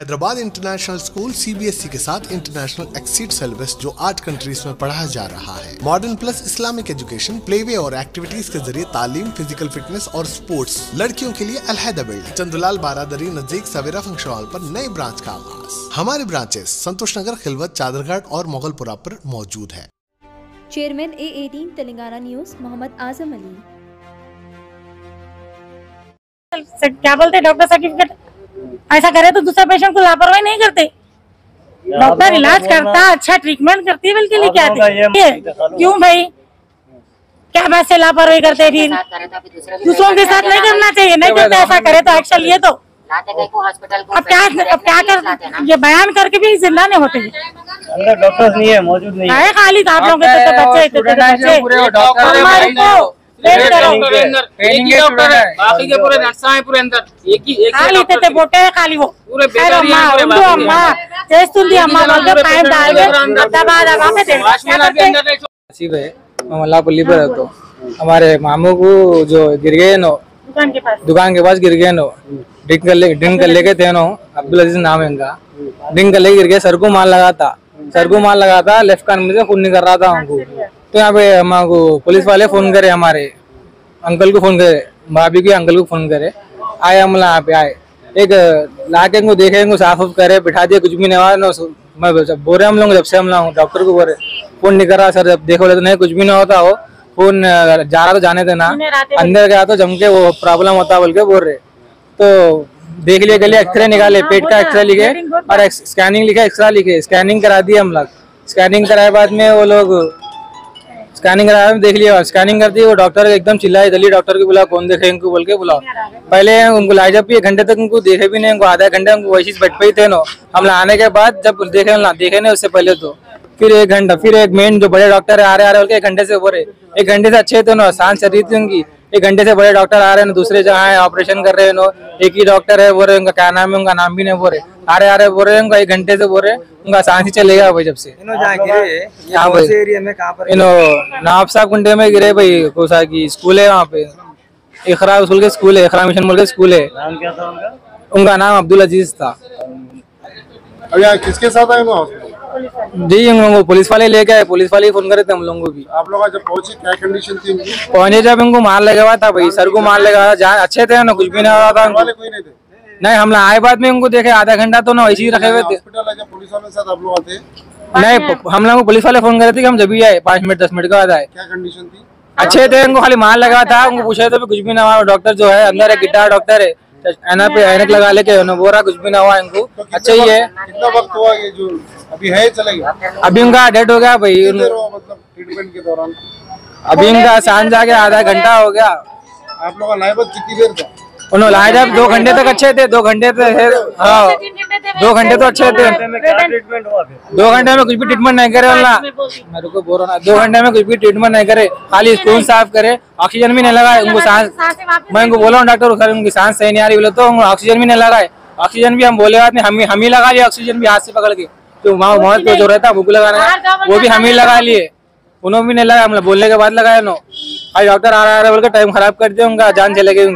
Hyderabad international school CBSE के साथ international exceed syllabus जो आठ कंट्रीज़ में पढ़ाया जा रहा है। Modern plus Islamic education playway और एक्टिविटीज़ के ज़रिए तालीम फ़िज़िकल फिटनेस और स्पोर्ट्स लड़कियों के लिए अलहदा बिल्डिंग चंदुलाल बारादरी नज़दीक सवेरा फ़ंक्शन हॉल पर नए ब्रांच का आगाज़। हमारे ब्रांचेस संतोष नगर खिलवत चादरघाट और मोगलपुरा पर मौजूद है। Chairman A eighteen Telangana news Mohammed Azam Ali क्या बोलते डॉक्टर सर्टिफिकेट ऐसा करे तो दूसरे पेशेंट को लापरवाही नहीं करते। डॉक्टर इलाज करता अच्छा ट्रीटमेंट करती है बिल्कुल ही क्या क्यों भाई? क्या बात से लापरवाही करते फिर? दूसरों के साथ नहीं करना चाहिए नहीं करते ऐसा करे तो एक्शन लिए तो। अब क्या अब क्या कर ये बयान करके भी ज़िंदा नहीं होते। अंदर डॉक्टर्स नहीं है मौजूद नहीं है। खाली तो आप लोगों के तो बच्चे इतने बच्चे। हमारे को वेट करो एक ही डॉक्टर है बाकी के पूरे नर्सा है पूरे अंदर एक ही एक ही ఖాళీ डॉक्टर తెతే బొట్టే ఖాళీ वो पूरे खैर बेकारी अम्मा हैं, पूरे ఉండు बाकी అమ్మా हैं। చేస్తుంది అమ్మా पूरे बोलते पाइप पेशेंट डाल पूरे के अंदर दबा दबा के दे वाश क्या में भी करते अंदर नहीं नसीब है मैं मल्लापल्ली पर रहता हूँ हमारे मामू को जो गिर गए नो दुकान के पास दुकान के पास गिर गए नो ड्रिंक कर ले ड्रिंक कर लेके थे नो अब्दुल अजीज नाम है इनका ड्रिंक कर लेके गिर गए सर को मार लगा था सर को मार लगा था लेफ्ट कान में से खून निकल रहा था हमको तो यहाँ पे हमको पुलिस वाले फ़ोन करे हमारे। अंकल को फ़ोन करे भाभी के अंकल को फ़ोन करे। आए हम यहाँ पे आए। एक लाके इनको देखे साफ़ उफ करे बिठा दिया कुछ भी नहीं हुआ ना मैं जब बोल रहे हम लोग जब से हम लोग डॉक्टर को बोल रहे फ़ोन नहीं कर रहा सर जब देखो तो नहीं कुछ भी नहीं होता हो। फ़ोन जा रहा तो जाने देना। अंदर गया तो जम के वो प्रॉब्लम होता बोल के बोल रहे। तो देख लिया गले एक्सरे निकाले पेट का एक्सरे लिखे और स्कैनिंग लिखे एक्सरा लिखे। स्कैनिंग करा दी हम लोग। स्कैनिंग कराए बाद में वो लोग स्कैनिंग कराया देख लिया। स्कैनिंग कर दी, वो डॉक्टर एकदम चिल्लाए, जल्दी डॉक्टर को बुला कौन देखे इनको बोल के बुलाओ पहले उनको लाए, जब एक घंटे तक उनको देखे भी नहीं, उनको आधा घंटे उनको वैसे बैठ पे थे नो। हम लाने के बाद जब देखे ना, देखे नहीं उससे पहले तो। फिर एक घंटा, फिर एक मेन जो बड़े डॉक्टर आ रहे आ रहे बोल के एक घंटे से ऊपर है। एक घंटे से अच्छे थे ना सांस चल रही थी उनकी। एक घंटे से बड़े डॉक्टर आ रहे हैं दूसरे जहाँ है ऑपरेशन कर रहे हैं एक ही डॉक्टर है बोल रहे उनका क्या नाम है उनका नाम भी नहीं बोल रहे। आ रहे आ रहे बोल रहे उनका एक घंटे से बोल रहे उनका सांस ही चलेगा भाई जब से। यहाँ पे एरिया में कहाँ पर इनो नवाब साहब कुंडे में गिरे भाई कोसा की स्कूल है वहाँ पे। इखरा स्कूल के स्कूल है इखरा मिशन बोल के स्कूल है। नाम क्या था उनका? उनका नाम अब्दुल अज़ीज़ था। अब यहाँ किसके साथ आए हो? जी हम लोगों को पुलिस वाले लेके आए पुलिस वाले ही फ़ोन करे थे हम लोगों को भी। आप लोग जब पहुँचे क्या कंडीशन थी पहुँचे जब इनको मार लगा हुआ था भाई सर को मार लगा हुआ था अच्छे थे ना कुछ भी नहीं हो रहा था उनको वाले कोई नहीं हम आए बाद में उनको देखे आधा घंटा तो ना वैसे रखे हुए थे। नहीं हम लोग पुलिस वाले फ़ोन करे थे कि हम जब भी आए पाँच मिनट दस मिनट के बाद आए। क्या कंडीशन थी? अच्छे थे उनको खाली मार लगा था उनको पूछे तो कुछ भी ना हुआ डॉक्टर जो है अंदर है गिटार डॉक्टर है? ऐना पे ऐनक लगा लेके बोरा कुछ भी ना हुआ इनको। अच्छा ही है। कितना वक्त हुआ ये जो अभी है चलेगा अभी उनका डेट हो गया भाई। मतलब ट्रीटमेंट के दौरान? अभी उनका साँझ जाके आधा घंटा हो गया। आप लोग का कितनी देर था? उन्होंने जब दो घंटे तक अच्छे थे दो घंटे थे हाँ दो घंटे तो अच्छे थे। दो घंटे में कुछ भी ट्रीटमेंट नहीं करे वाला मेरे को बोल रहा दो घंटे में कुछ भी ट्रीटमेंट नहीं करे खाली खून साफ़ करे ऑक्सीजन भी नहीं लगाए उनको सांस मैं उनको बोला हूँ डॉक्टर सर उनकी सांस सही नहीं आ रही बोले तो उनको ऑक्सीजन भी नहीं लगाए। ऑक्सीजन भी हम बोले बात नहीं हम ही लगा लिया ऑक्सीजन भी हाथ से पकड़ के। जो वहाँ वहाँ पे जो रहता बुक लगाना। है वो भी हम ही लगा लिए। उन्होंने भी नहीं लगाया हमने बोलने के बाद लगाया नो। आज डॉक्टर आ रहा है बोल के टाइम खराब कर दिया उनका जान चले गई उनकी।